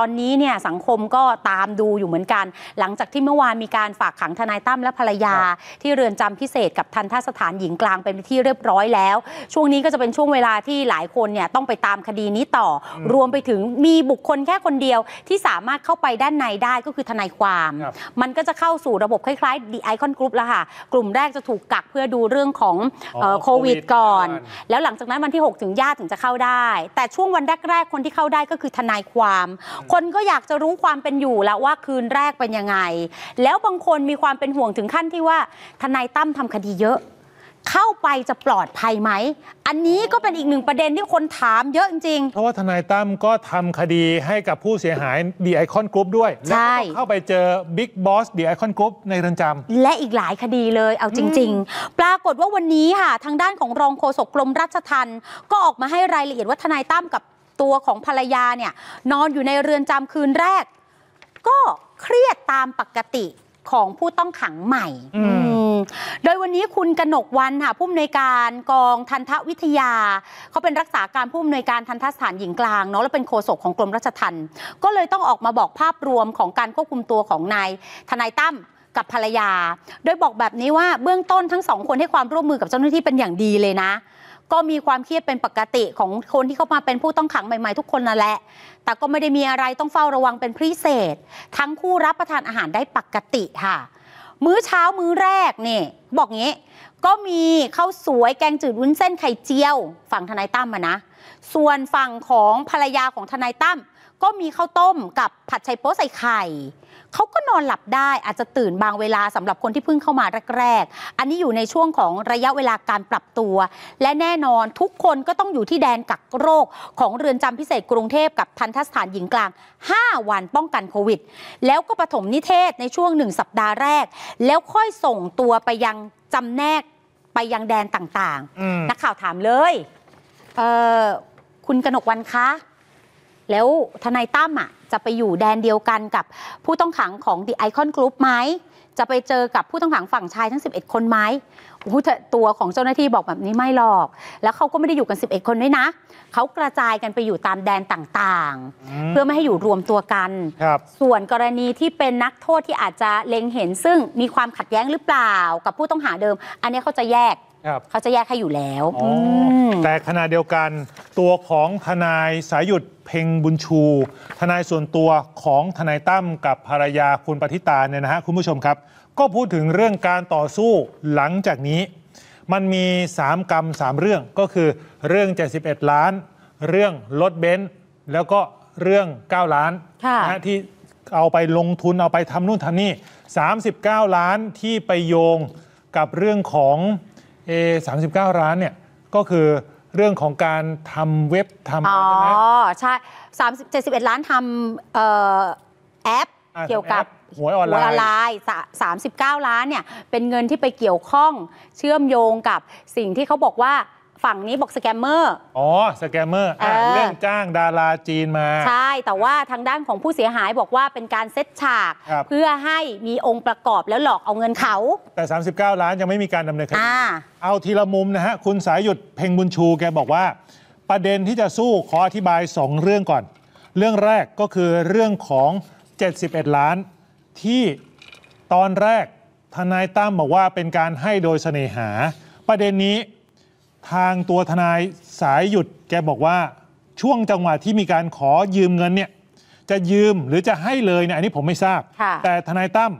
ตอนนี้เนี่ยสังคมก็ตามดูอยู่เหมือนกัน หลังจากที่เมื่อวานมีการฝากขังทนายตั้มและภรรยา ที่เรือนจำพิเศษกับทันทสถานหญิงกลางเป็นที่เรียบร้อยแล้ว ช่วงนี้ก็จะเป็นช่วงเวลาที่หลายคนเนี่ยต้องไปตามคดีนี้ต่ออรวมไปถึงมีบุคคลแค่คนเดียวที่สามารถเข้าไปด้านในได้ก็คือทนายความครับมันก็จะเข้าสู่ระบบคล้ายๆ The Icon Group แล้วค่ะ กลุ่มแรกจะถูกกักเพื่อดูเรื่องของเอ่ออ๋อโควิดก่อนก่อน แล้วหลังจากนั้นวันที่ 6 ถึงญาติถึงจะเข้าได้ แต่ช่วงวันแรกๆคนที่เข้าได้ก็คือทนายความคนก็อยากจะรู้ความเป็นอยู่แล้วว่าคืนแรกเป็นยังไง แล้วบางคนมีความเป็นห่วงถึงขั้นที่ว่าทนายตั้มทำคดีเยอะ เข้าไปจะปลอดภัยไหม อันนี้ก็เป็นอีกหนึ่งประเด็นที่คนถามเยอะจริง เพราะว่าทนายตั้มก็ทำคดีให้กับผู้เสียหายดิไอคอนกรุ๊ปด้วยใช่แล้วก็เข้าไปเจอบิ๊กบอสดิไอคอนกรุ๊ปในเรือนจำๆและอีกหลายคดีเลยเอาจริง ๆ ปรากฏว่าวันนี้ค่ะ ทางด้านของรองโฆษกกรมราชทัณฑ์ก็ออกมาให้รายละเอียดว่าทนายตั้มกับ ตัวของภรรยาเนี่ยนอนอยู่ในเรือนจำคืนแรก ก็เครียดตามปกติของผู้ต้องขังใหม่อืมอืมโดยวันนี้คุณกนกวันค่ะผู้อำนวยการกองทันทวิทยา เขาเป็นรักษาการผู้อำนวยการทันทสถานหญิงกลางเนาะและเป็นโฆษกของกรมราชทัณฑ์ก็เลยต้องออกมาบอกภาพรวมของการควบคุมตัวของนายทนายตั้มกับภรรยา โดยบอกแบบนี้ว่าเบื้องต้นทั้งสองคนให้ความร่วมมือกับเจ้าหน้าที่เป็นอย่างดีเลยนะ ก็มีความเครียดเป็นปกติของคนที่เข้ามาเป็นผู้ต้องขังใหม่ๆทุกคนนั่นแหละ แต่ก็ไม่ได้มีอะไรต้องเฝ้าระวังเป็นพิเศษ ทั้งคู่รับประทานอาหารได้ปกติค่ะ มื้อเช้ามื้อแรกนี่บอกงี้ ก็มีข้าวสวยแกงจืดวุ้นเส้นไข่เจียว ฝั่งทนายตั้มมานะ ส่วนฝั่งของภรรยาของทนายตั้ม ก็มีข้าวต้มกับผัดไชโป๊ะใส่ไข่เขาก็นอนหลับได้อาจจะตื่นบางเวลาสำหรับคนที่เพิ่งเข้ามาแรก ๆ อันนี้อยู่ในช่วงของระยะเวลาการปรับตัว และแน่นอนทุกคนก็ต้องอยู่ที่แดนกักโรคของเรือนจำพิเศษกรุงเทพกับทันทสถานหญิงกลาง 5 วันป้องกันโควิด แล้วก็ปฐมนิเทศในช่วงหนึ่งสัปดาห์แรก แล้วค่อยส่งตัวไปยังจำแนกไปยังแดนต่างอืมๆนักข่าวถามเลยเอ่อคุณกนกวันคะ แล้วทนายตั้มอะจะไปอยู่แดนเดียวกันกับผู้ต้องขังของ The Icon Group ไหมจะไปเจอกับผู้ต้องขังฝั่งชายทั้ง 11 คนไหมโอ้โหแต่ตัวของเจ้าหน้าที่บอกแบบนี้ไม่หรอก แล้วเขาก็ไม่ได้อยู่กัน 11 คนด้วยนะ เขากระจายกันไปอยู่ตามแดนต่างๆ เพื่อไม่ให้อยู่รวมตัวกันครับส่วนกรณีที่เป็นนักโทษที่อาจจะเล็งเห็น ซึ่งมีความขัดแย้งหรือเปล่ากับผู้ต้องหาเดิม อันนี้เขาจะแยกครับเขาจะแยกให้อยู่แล้วอ๋ออมแต่ขณะเดียวกัน ตัวของทนายสายหยุดเพ็งบุญชู ทนายส่วนตัวของทนายตั้มกับภรรยาคุณปฏิตาเนี่ยนะฮะคุณผู้ชมครับ ก็พูดถึงเรื่องการต่อสู้หลังจากนี้ มันมี 3 กรรม 3 เรื่องก็คือเรื่อง 71 ล้าน เรื่องรถเบนซ์แล้วก็เรื่อง 9 ล้านค่ะนะฮะที่เอาไปลงทุนเอาไปทำนู่นทำนี่ 39 ล้านที่ไปโยงกับเรื่องของเอ39 ล้านเนี่ยก็คือ เรื่องของการทำเว็บทำอะไรอ๋อ ใช่ไหมใช่สามสิบเจ็ดสิบเอ็ดล้านทำเอ่อแอป อ่าเกี่ยวกับ แอปหวยออนไลน์หวยออนไลน์สามสิบเก้าล้านเนี่ยเป็นเงินที่ไปเกี่ยวข้องเชื่อมโยงกับสิ่งที่เขาบอกว่า ฝั่งนี้บอก scammer อ๋อ scammer อะเออ เรื่องจ้างดาราจีนมา ใช่ แต่ว่าทางด้านของผู้เสียหายบอกว่าเป็นการเซ็ตฉาก ครับ เพื่อให้มีองค์ประกอบแล้วหลอกเอาเงินเขา แต่ 39 ล้านยังไม่มีการดำเนินคดี อ่า เอาทีละมุมนะฮะ คุณสายหยุดเพ่งบุญชูแกบอกว่า ประเด็นที่จะสู้ขออธิบาย 2 เรื่องก่อน เรื่องแรกก็คือเรื่องของ 71 ล้าน ที่ตอนแรกทนายตั้มบอกว่าเป็นการให้โดยเสน่หา ประเด็นนี้ ทางตัวทนายสายหยุดแกบอกว่าช่วงจังหวะที่มีการขอยืมเงินเนี่ยจะยืมหรือจะให้เลยเนี่ยอันนี้ผมไม่ทราบค่ะแต่ทนายตั้ม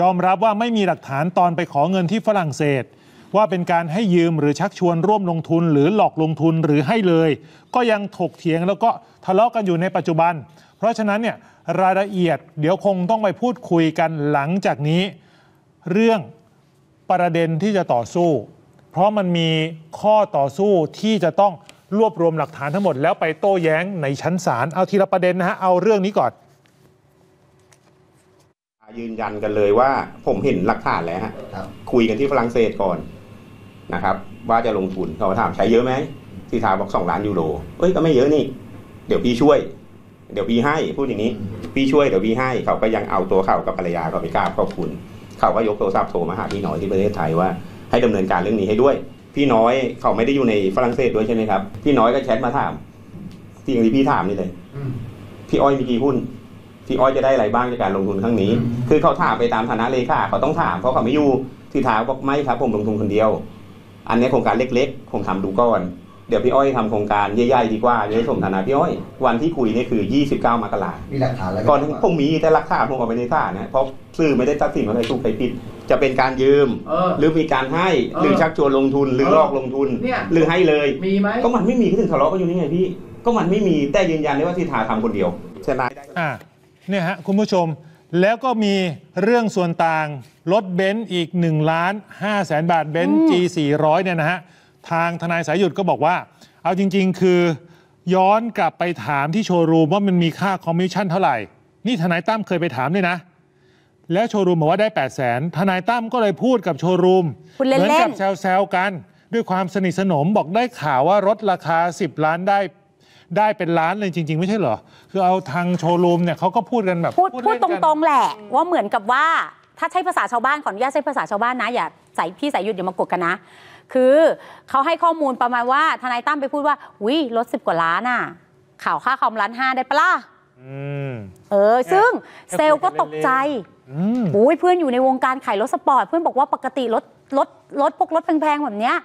ยอมรับว่าไม่มีหลักฐานตอนไปขอเงินที่ฝรั่งเศส ว่าเป็นการให้ยืมหรือชักชวนร่วมลงทุน หรือหลอกลงทุนหรือให้เลย ก็ยังถกเถียงแล้วก็ทะเลาะกันอยู่ในปัจจุบัน เพราะฉะนั้นเนี่ยรายละเอียดเดี๋ยวคงต้องไปพูดคุยกันหลังจากนี้ เรื่องประเด็นที่จะต่อสู้ เพราะมันมีข้อต่อสู้ที่จะต้องรวบรวมหลักฐานทั้งหมด แล้วไปโต้แย้งในชั้นศาลเอาทีละประเด็นนะฮะเอาเรื่องนี้ก่อน ยืนยันกันเลยว่าผมเห็นหลักฐานแล้วฮะครับ คุยกันที่ฝรั่งเศสก่อนนะครับ ว่าจะลงทุนเขาถามใช้เยอะไหมที่ทาบอกสองล้านยูโรเอ้ยก็ไม่เยอะนี่ เดี๋ยวพี่ช่วย เดี๋ยวพี่ให้พูดอย่างนี้ พี่ช่วยเดี๋ยวพี่ให้เขาก็ยังเอาตัวเขากับภรรยาเขาไปกราบขอบคุณ เขาก็ยกโทรศัพท์โทรมาหาพี่น้อยที่ประเทศไทยว่า ให้ดำเนินการเรื่องนี้ให้ด้วย พี่น้อยเขาไม่ได้อยู่ในฝรั่งเศสด้วยใช่ไหมครับ พี่น้อยก็แชทมาถามที่อย่างที่พี่ถามนี่เลยพี่อ้อยมีกี่หุ้นพี่อ้อยจะได้อะไรบ้างจากการลงทุนครั้งนี้ คือเขาถามไปตามฐานะเลขาเขาต้องถามเพราะเขาไม่อยู่ที่ถามบอกไม่ครับ ผมลงทุนคนเดียว อันนี้โครงการเล็กๆผมทำดูก่อนเดี๋ยวพี่อ้อยทำโครงการใหญ่ๆดีกว่าจะได้สมฐานะพี่อ้อย วันที่คุยนี่คือ 29 มกราคมมีหลักฐานอะไรไหก่อนผมมีแต่ราคาผมเอาไปในท่านะเพราะ สื่อไม่ได้ตัดสินว่าใครถูกใครผิด จะเป็นการยืม เออ หรือมีการให้เออหรือชักชวนลงทุนหรือเออลอกลงทุน เนี่ย หรือให้เลย มีไหมก็มันไม่มีก็ถึงทะเลาะกันอยู่นี่ไงพี่ ก็มันไม่มีแต่ยืนยันได้ว่าทิชาทำคนเดียวชนะได้อ่าเนี่ยฮะคุณผู้ชมแล้วก็มีเรื่องส่วนต่างรถเบนซ์อีก1ล้าน5แสนบาทเบนซ์ G 400เนี่ยนะฮะทางทนายสายหยุดก็บอกว่า เอาจริง ๆ คือย้อนกลับไปถามที่โชว์รูมว่ามันมีค่าคอมมิชชั่นเท่าไหร่ นี่ทนายตั้มเคยไปถามด้วยนะ แล้วโชว์รูมบอกว่าได้ 8 0 0แสนทนายตั้มก็เลยพูดกับโชว์รูมพูดเล่นๆเหมือนกับแซวๆกัน ด้วยความสนิทสนมบอกได้ข่าวว่ารถราคา 10 ล้านได้ ได้เป็นล้านเลยจริง ๆ ไม่ใช่เหรอ คือเอาทางโชว์รูมเนี่ยเขาก็พูดกันแบบพูดพูดเล่นตกันรงๆแหละ ว่าเหมือนกับว่าถ้าใช้ภาษาชาวบ้านขออนุญาตใช้ภาษาชาวบ้านนะ อย่าใส่พี่สายหยุดอย่ามากดกันนะ คือเขาให้ข้อมูลประมาณว่าทนายตั้มไปพูดว่าวิรถสิบกว่าล้านอะข่าวค่าคอมล้านห้าได้ปะล่ะอืม เออ ซึ่งแค่เซลล์ก็ตกใจอืม โอ้ยเพื่อนอยู่ในวงการขายรถสปอร์ต เพื่อนบอกว่าปกติรถรถรถพวกรถแพงๆแบบเนี้ย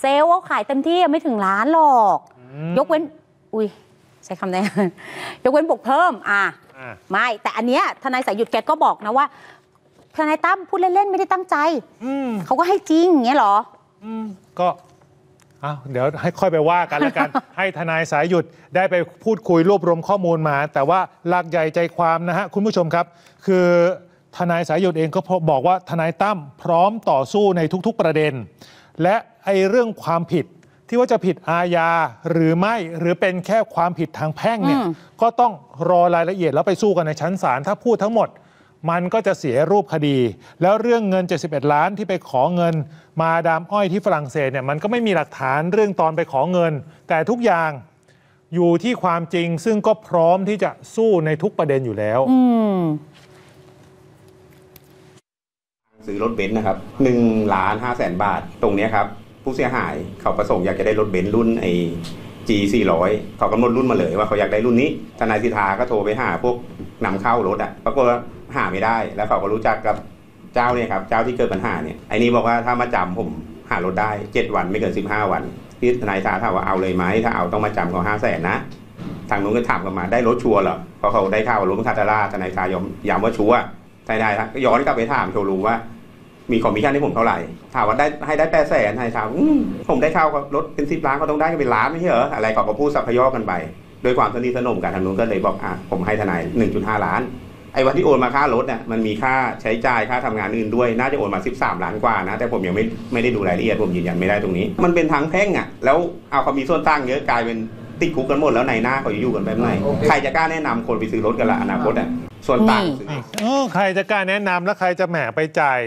เซลล์เขาขายเต็มที่ไม่ถึงล้านหรอก ยกเว้น อุ้ยใช้คำไหน ยกเว้นบวกเพิ่ม อะอะไม่ แต่อันเนี้ยทนายสายหยุดแกก็บอกนะว่าทนายตั้มพูดเล่นๆ ไม่ได้ตั้งใจอืมเขาก็ให้จริงอย่างเงี้ยเหรออืมก็อ้าวเดี๋ยวให้ค่อยไปว่ากันแล้วกัน ให้ทนายสายหยุดได้ไปพูดคุยรวบรวมข้อมูลมา แต่ว่าหลักใหญ่ใจความนะฮะคุณผู้ชมครับ คือ ทนายสายหยุดเองก็บอกว่าทนายตั้มพร้อมต่อสู้ในทุกๆประเด็น และไอ้เรื่องความผิดที่ว่าจะผิดอาญาหรือไม่หรือเป็นแค่ความผิดทางแพ่งเนี่ยอืมก็ต้องรอรายละเอียดแล้วไปสู้กันในชั้นศาลถ้าพูดทั้งหมด มันก็จะเสียรูปคดี แล้วเรื่องเงิน 71 ล้านที่ไปขอเงิน มาดามอ้อยที่ฝรั่งเศสเนี่ยมันก็ไม่มีหลักฐานเรื่องตอนไปขอเงิน แต่ทุกอย่างอยู่ที่ความจริงซึ่งก็พร้อมที่จะสู้ในทุกประเด็นอยู่แล้วอืม ซื้อรถเบนซ์นะครับหนึ่งล้านห้าแสนบาท ตรงนี้ครับ ผู้เสียหายเขาประสงค์อยากจะได้รถเบนซ์รุ่นไอ้ G 400เขากำหนดรุ่นมาเลยว่าเขาอยากได้รุ่นนี้ ทนายสิทธาก็โทรไปหาพวกนำเข้ารถอะปรากฏว่าหาไม่ได้ แล้วเขาก็รู้จักกับเจ้าเนี่ยครับเจ้าที่เกิดปัญหาเนี่ยไอ้นี่บอกว่าถ้ามาจำผมหารถได้ 7 วันไม่เกิน 15 วันพี่ทนายสิทาถามว่าเอาเลยไหมถ้าเอาต้องมาจำเขาห้าแสนนะ ทางนู้นก็ถามกลับมาได้รถชัวร์เหรอเพราะเขาได้ข่าวรถมันคาตาลาทนายสิทายอมย้ำว่าชัวร์ ทนายก็ย้อนกลับไปถามโชว์รูมว่า มีคอมมิชชั่นให้ผมเท่าไหร่ ถามว่าได้ให้ได้แปดแสนให้ถามอืมผมได้ข้าวกับรถเป็นสิบล้านก็ต้องได้กันเป็นล้านไม่ใช่เหรออะไรก็ก็พูดสัพพยอกันไปโดยความสนิทสนมกันทางนู้นก็เลยบอกอะผมให้ทนาย1.5ล้านไอ้วันที่โอนมาค่ารถเนี่ยมันมีค่าใช้จ่ายค่าทำงานอื่นด้วย น่าจะโอนมา 13 ล้านกว่านะ แต่ผมยังไม่ไม่ได้ดูรายละเอียดผมยืนยันไม่ได้ตรงนี้ มันเป็นทางแพ่งอะ แล้วเอาเขามีส่วนต่างเยอะกลายเป็นติดคุกกันหมดแล้วในหน้าเขาจะอยู่กันแบบไหนโอเคใครจะกล้าแนะนำคนไปซื้อรถกันละอนาคตอะ ส่วนต่างนี่ซื้อนี่เออใครจะกล้าแนะนำแล้วใครจะแหมไปจ่าย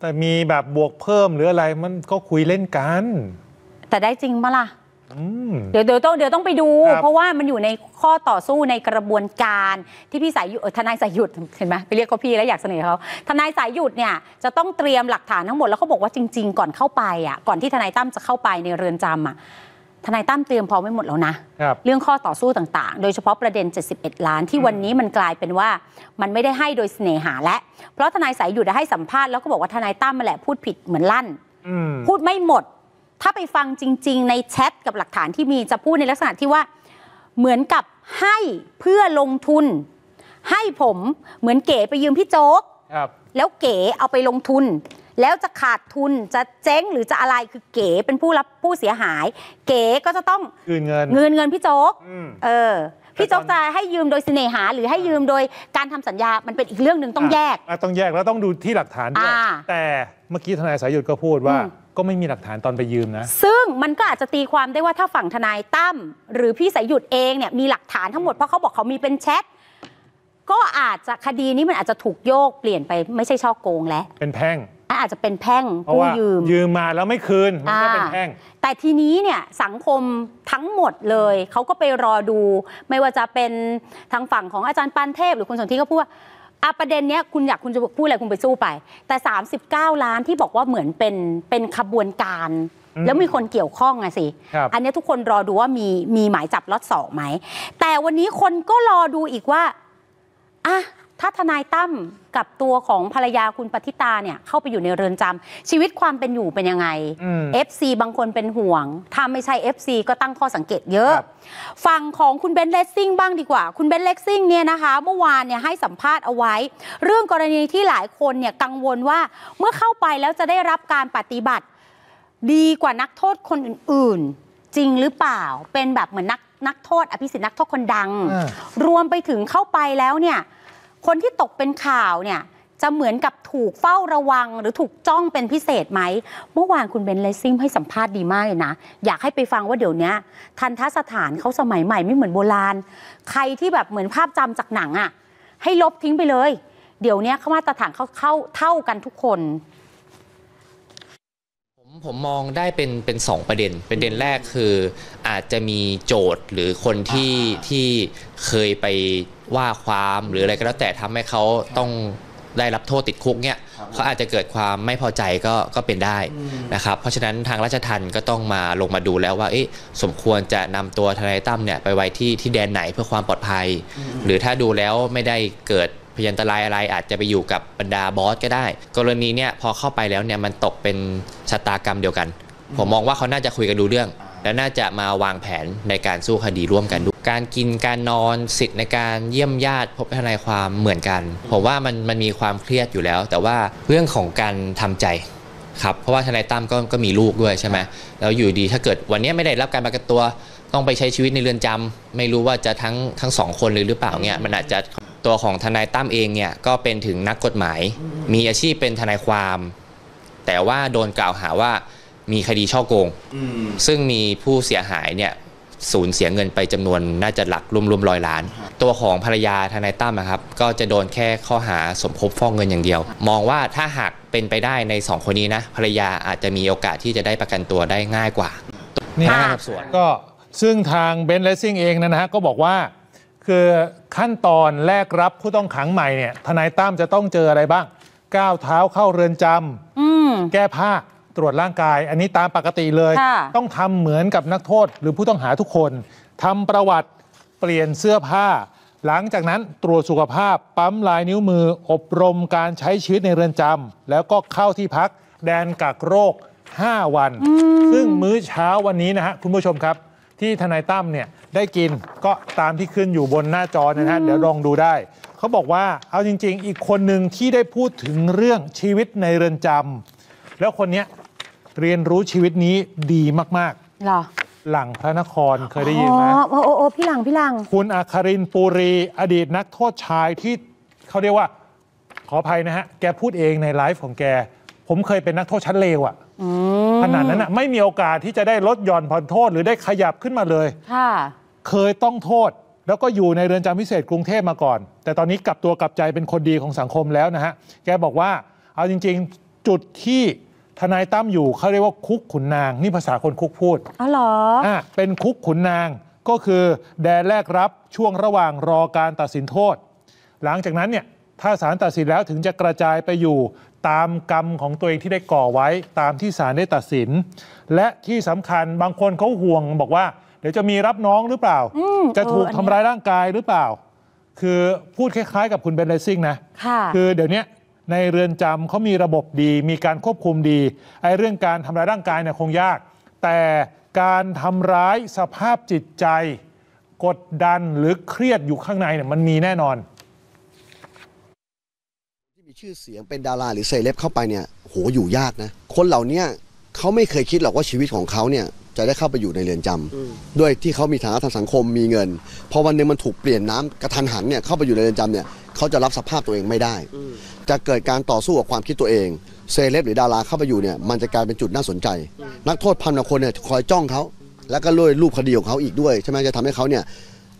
แต่มีแบบบวกเพิ่มหรืออะไรมันก็คุยเล่นกัน แต่ได้จริงปะล่ะ อืม เดี๋ยวเดี๋ยวต้องเดี๋ยวต้องไปดู ครับเพราะว่ามันอยู่ในข้อต่อสู้ในกระบวนการที่พี่สายหยุดเออทนายสายหยุดเห็นไหมไปเรียกเขาพี่แล้วอยากเสนอเขาทนายสายหยุดเนี่ยจะต้องเตรียมหลักฐานทั้งหมดแล้วเขาบอกว่าจริง ๆ ก่อนเข้าไปอะก่อนที่ทนายตั้มจะเข้าไปในเรือนจำอะ ทนายตั้มเตรียมพร้อมไว้หมดแล้วนะครับเรื่องข้อต่อสู้ต่างๆ โดยเฉพาะประเด็น 71 ล้านที่วันนี้มันกลายเป็นว่ามันไม่ได้ให้โดยเสน่หาและ เพราะทนายสายหยุดให้สัมภาษณ์แล้วก็บอกว่าทนายตั้มมาแหละพูดผิดเหมือนลั่นอืมพูดไม่หมด ถ้าไปฟังจริง ๆ ในแชทกับหลักฐานที่มีจะพูดในลักษณะที่ว่าเหมือนกับให้เพื่อลงทุน ให้ผมเหมือนเก๋ไปยืมพี่โจ๊กครับแล้วเก๋เอาไปลงทุน แล้วจะขาดทุนจะเจ๊งหรือจะอะไรคือเก๋เป็นผู้รับผู้เสียหาย เก๋ก็จะต้องคืนเงินเงินเงินพี่โจ๊กอืมเออพี่โจ๊กจะให้ยืมโดยเสน่หา หรือให้ยืมโดยการทำสัญญา มันเป็นอีกเรื่องหนึ่งต้องแยกอะต้องแยกแล้วต้องดูที่หลักฐานด้วยอ่าแต่เมื่อกี้ทนายสายหยุดก็พูดว่าอืมก็ไม่มีหลักฐานตอนไปยืมนะ ซึ่งมันก็อาจจะตีความได้ว่าถ้าฝั่งทนายตั้มหรือพี่สายหยุดเองเนี่ยมีหลักฐานทั้งหมดเพราะเขาบอกเขามีเป็นแชทก็อาจจะคดีนี้มันอาจจะถูกโยกเปลี่ยนไปไม่ใช่ช่อโกงแล้วเป็นแพ่ง อาจจะเป็นแพ่งเพราะกู้ว่ายืม ยืมมาแล้วไม่คืน มันก็อ่าเป็นแพ่ง แต่ทีนี้เนี่ยสังคมทั้งหมดเลย เขาก็ไปรอดู ไม่ว่าจะเป็นทางฝั่งของอาจารย์ปานเทพ หรือคุณสนธิก็พูดว่าอะประเด็นเนี้ยคุณอยากคุณจะพูดอะไรคุณไปสู้ไป แต่ 39 ล้านที่บอกว่าเหมือนเป็นเป็นขบวนการ อืมแล้วมีคนเกี่ยวข้องอะสิ ครับ อันเนี้ยทุกคนรอดูว่ามีมีหมายจับล็อตสองไหม แต่วันนี้คนก็รอดูอีกว่าอะ ถ้าทนายตั้มกับตัวของภรรยาคุณปทิตตาเนี่ยเข้าไปอยู่ในเรือนจำชีวิตความเป็นอยู่เป็นยังไง อืม FC บางคนเป็นห่วง ถ้าไม่ใช่ FC ก็ตั้งข้อสังเกตเยอะ ครับ ฝั่งของคุณเบนซ์เรซซิ่งบ้างดีกว่า คุณเบนซ์เรซซิ่งเนี่ยนะคะ เมื่อวานเนี่ยให้สัมภาษณ์เอาไว้ เรื่องกรณีที่หลายคนเนี่ยกังวลว่าเมื่อเข้าไปแล้วจะได้รับการปฏิบัติ ดีกว่านักโทษคนอื่นๆ จริงหรือเปล่า เป็นแบบเหมือนนักนักโทษ อภิสิทธิ์นักโทษคนดัง อ่ารวมไปถึงเข้าไปแล้วเนี่ย คนที่ตกเป็นข่าวเนี่ยจะเหมือนกับถูกเฝ้าระวังหรือถูกจ้องเป็นพิเศษไหม เมื่อวานคุณเบนเลซิ่งให้สัมภาษณ์ดีมากเลยนะ อยากให้ไปฟังว่าเดี๋ยวนี้ทันทสถานเขาสมัยใหม่ไม่เหมือนโบราณ ใครที่แบบเหมือนภาพจำจากหนังอะ่ะ ให้ลบทิ้งไปเลย เดี๋ยวนี้เขามาตรฐานเขาเข้าเท่ากันทุกคนผมผมมองได้เป็นเป็นสองประเด็นประเด็นแรกคืออาจจะมีโจทย์หรือคนที่ที่เคยไป ว่าความหรืออะไรก็แล้วแต่ทำให้เขาต้องได้รับโทษติดคุกเนี่ยเขาอาจจะเกิดความไม่พอใจก็ก็เป็นได้นะครับเพราะฉะนั้นทางราชทัณฑ์ก็ต้องมาลงมาดูแล้วว่าเอ๊ะสมควรจะนำตัวทนายตั้มเนี่ยไปไว้ที่ที่แดนไหนเพื่อความปลอดภัย หรือถ้าดูแล้วไม่ได้เกิดพยันตรายอะไรอาจจะไปอยู่กับบรรดาบอสก็ได้ กรณีเนี่ยพอเข้าไปแล้วเนี่ยมันตกเป็นชะตากรรมเดียวกัน ผมมองว่าเขาน่าจะคุยกันดูเรื่อง และน่าจะมาวางแผนในการสู้คดีร่วมกันด้วยการกินการนอนสิทธิ์ในการเยี่ยมญาติพบทนายความเหมือนกัน ผมว่ามันมันมีความเครียดอยู่แล้ว แต่ว่าเรื่องของการทำใจครับเพราะว่าทนายตั้มก็ก็มีลูกด้วยใช่ไหมแล้วอยู่ดีถ้าเกิดวันนี้ไม่ได้รับการประกันตัว ต้องไปใช้ชีวิตในเรือนจำไม่รู้ว่าจะทั้งทั้งสองคนเลยหรือเปล่าเนี่ยมันอาจจะตัวของทนายตั้มเองเนี่ยก็เป็นถึงนักกฎหมาย มีอาชีพเป็นทนายความ แต่ว่าโดนกล่าวหาว่า มีคดีช่อโกง ซึ่งมีผู้เสียหายเนี่ยสูญเสียเงินไปจำนวนน่าจะหลักรวมๆร้อยล้าน ตัวของภรรยาทนายตั้มอะครับ ก็จะโดนแค่ข้อหาสมคบฟอกเงินอย่างเดียว มองว่าถ้าหากเป็นไปได้ในสองคนนี้นะ ภรรยาอาจจะมีโอกาสที่จะได้ประกันตัวได้ง่ายกว่านี่พนักฮะงานสอบสวนก็ซึ่งทางเบนซ์เลสซิ่งเองนะฮะก็บอกว่า คือขั้นตอนแรกรับผู้ต้องขังใหม่เนี่ยทนายตั้มจะต้องเจออะไรบ้างก้าวเท้าเข้าเรือนจำอืมแก้ผ้า ตรวจร่างกาย อันนี้ตามปกติเลย ค่ะ ต้องทำเหมือนกับนักโทษหรือผู้ต้องหาทุกคนทำประวัติเปลี่ยนเสื้อผ้า หลังจากนั้นตรวจสุขภาพ ปั๊มลายนิ้วมือ อบรมการใช้ชีวิตในเรือนจำแล้วก็เข้าที่พักแดนกักโรค 5 วัน ซึ่งมื้อเช้าวันนี้นะฮะคุณผู้ชมครับ ที่ทนายตั้มเนี่ยได้กินก็ตามที่ขึ้นอยู่บนหน้าจอนะฮะเดี๋ยวลองดูได้ เขาบอกว่าเอาจริง ๆ อีกคนหนึ่งที่ได้พูดถึงเรื่องชีวิตในเรือนจำ แล้วคนเนี้ย เรียนรู้ชีวิตนี้ดีมาก เหรอๆ หลังพระนครเคยได้ยินไหมอ๋อโอ้โอ้โอ้พี่หลังพี่หลัง คุณอาคารินทร์ปูรี อดีตนักโทษชายที่เขาเรียกว่า ขออภัยนะฮะ แกพูดเองในไลฟ์ของแก ผมเคยเป็นนักโทษชั้นเลวอะอืมขนาดนั้นอะไม่มีโอกาสที่จะได้ลดหย่อนผ่อนโทษหรือได้ขยับขึ้นมาเลย ค่ะ เคยต้องโทษ แล้วก็อยู่ในเรือนจำพิเศษกรุงเทพมาก่อน แต่ตอนนี้กลับตัวกลับใจเป็นคนดีของสังคมแล้วนะฮะ แกบอกว่า เอาจริง ๆ จุดที่ ทนายตั้มอยู่เขาเรียกว่าคุกขุนนาง นี่ภาษาคนคุกพูดอ๋อเหรออะเป็นคุกขุนนางก็คือแดนแรกรับช่วงระหว่างรอการตัดสินโทษ หลังจากนั้นเนี่ยถ้าศาลตัดสินแล้วถึงจะกระจายไปอยู่ตามกรรมของตัวเองที่ได้ก่อไว้ตามที่ศาลได้ตัดสิน และที่สำคัญบางคนเขาห่วงบอกว่า เดี๋ยวจะมีรับน้องหรือเปล่าอืมจะถูกเอออันนี้ทำร้ายร่างกายหรือเปล่า คือพูดคล้ายๆ กับคุณเบนเลสซิ่งนะค่ะคือเดี๋ยวนี้ ในเรือนจำเขามีระบบดี มีการควบคุมดีไอ้เรื่องการทำร้ายร่างกายเนี่ยคงยาก แต่การทำร้ายสภาพจิตใจ กดดันหรือเครียดอยู่ข้างในเนี่ยมันมีแน่นอนที่มีชื่อเสียงเป็นดาราหรือเซเลบเข้าไปเนี่ยโหอยู่ยากนะ คนเหล่านี้เขาไม่เคยคิดหรอกว่าชีวิตของเขาเนี่ย จะได้เข้าไปอยู่ในเรือนจำด้วยที่เขามีฐานะทางสังคมมีเงิน พอวันหนึงมันถูกเปลี่ยนน้ำกระทันหันเนี่ยเข้าไปอยู่ในเรือนจำเนี่ยเขาจะรับสภาพตัวเองไม่ได้ จะเกิดการต่อสู้กับความคิดตัวเองเซเลบหรือดาราเข้าไปอยู่เนี่ยมันจะกลายเป็นจุดน่าสนใจ นักโทษพันกว่าคนเนี่ยคอยจ้องเขาแล้วก็ด้วยรูปคดีของเขาอีกด้วยใช่ไหมจะทำให้เขาเนี่ย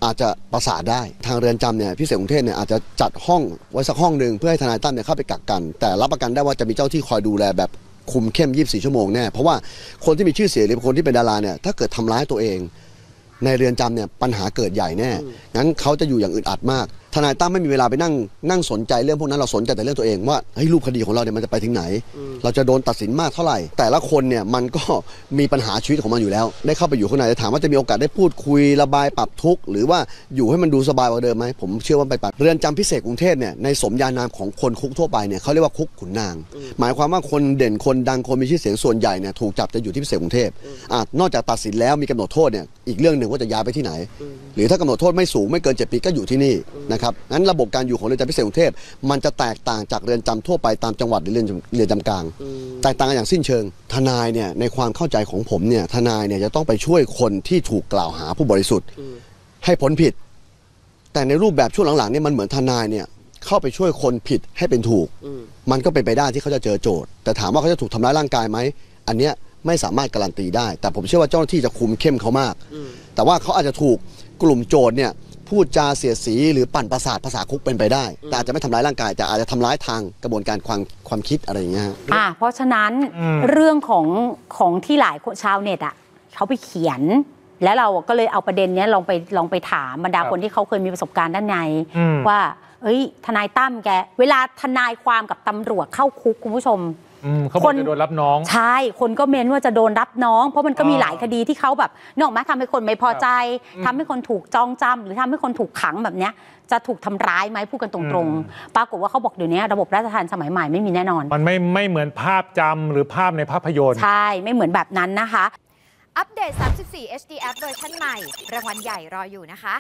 อาจจะประสาทได้ทางเรือนจำเนี่ยพิเศษกรุงเทพเนี่ยอาจจะจัดห้องไว้สักห้องหนึ่งเพื่อให้ทนายตั้มเนี่ยเข้าไปกักกัน แต่รับประกันได้ว่าจะมีเจ้าที่คอยดูแลแบบ คุมเข้ม 24 ชั่วโมงแน่ เพราะว่าคนที่มีชื่อเสียงหรือคนที่เป็นดาราเนี่ยถ้าเกิดทำร้ายตัวเอง ในเรือนจำเนี่ยปัญหาเกิดใหญ่แน่งั้นเขาจะอยู่อย่างอึดอัดมาก ทนายตั้มไม่มีเวลาไปนั่งนั่งสนใจเรื่องพวกนั้นเราสนใจแต่เรื่องตัวเองว่าเฮ้ยรูปคดีของเราเนี่ยมันจะไปถึงไหน เราจะโดนตัดสินมากเท่าไหร่ แต่ละคนเนี่ยมันก็มีปัญหาชีวิตของมันอยู่แล้ว ได้เข้าไปอยู่ข้างในแต่ถามว่าจะมีโอกาสได้พูดคุยระบายปรับทุกข์หรือว่าอยู่ให้มันดูสบายกว่าเดิมไหมผมเชื่อว่าไปปรับเรือนจำพิเศษกรุงเทพเนี่ยในสมญานามของคนคุกทั่วไปเนี่ยเขาเรียกว่าคุกขุนนาง หมายความว่าคนเด่นคนดังคนมีชื่อเสียงส่วนใหญ่เนี่ยถูกจับจะอยู่ที่พิเศษกรุงเทพอะนอกจากตัดสินแล้วมีกำหนดโทษเนี่ยอีกเรื่องหนึ่งว่าจะย้ายไปที่ไหน หรือถ้ากำหนดโทษไม่สูงไม่เกิน7ปีก็อยู่ที่นี่นะครับงั้นระบบการอยู่ของเรือนจำพิเศษกรุงเทพมันจะแตกต่างจากเรือนจำทั่วไปตามจังหวัดหรือเรือนจำเรือนจำกลาง แตกต่างกันอย่างสิ้นเชิง ทนายเนี่ยในความเข้าใจของผมเนี่ยทนายเนี่ยจะต้องไปช่วยคนที่ถูกกล่าวหาผู้บริสุทธิ์ ให้พ้นผิด แต่ในรูปแบบช่วงหลังๆเนี่ยมันเหมือนทนายเนี่ยเข้าไปช่วยคนผิดให้เป็นถูก มันก็เป็นไปได้ที่เขาจะเจอโจทย์ แต่ถามว่าเขาจะถูกทำร้ายร่างกายไหม อันเนี้ยไม่สามารถการันตีได้ แต่ผมเชื่อว่าเจ้าหน้าที่จะคุมเข้มเขามาก แต่ว่าเขาอาจจะถูกกลุ่มโจทย์เนี่ย พูดจาเสียดสีหรือปั่นประสาทภาษาคุกเป็นไปได้ แต่อาจจะไม่ทำร้ายร่างกายแต่อาจจะทำร้ายทางกระบวนการความความคิดอะไรอย่างเงี้ยฮะ อ่าเพราะฉะนั้นอืม เรื่องของของที่หลายคนชาวเน็ตอะเขาไปเขียน แล้วเราก็เลยเอาประเด็นเนี้ยลองไปลองไปถามบรรดาคนที่เขาเคยมีประสบการณ์ด้านใน อืม ว่า เอ้ย ทนายตั้มแก เวลาทนายความกับตำรวจเข้าคุกคุณผู้ชมอืม เขาบอคกนจะโดนรับน้อง ใช่ คนก็เม้นว่าจะโดนรับน้อง เพราะมันก็มีอ่าหลายคดีที่เขาแบบนกออกไหมาทำให้คนไม่พอใจอืมทำให้คนถูกจองจำหรือทำให้คนถูกขังแบบเนี้ยจะถูกทำร้ายไหมพูดกันตรงอืมๆปรากฏว่าเขาบอกเดี๋ยวนี้ระบบราชทัณฑ์สมัยใหม่ไม่มีแน่นอน มันไม่ไม่เหมือนภาพจำหรือภาพในภาพยนตร์ ใช่ ไม่เหมือนแบบนั้นนะคะ อัปเดต 34 HD App เวอร์ชันใหม่ รางวัลใหญ่รออยู่นะคะ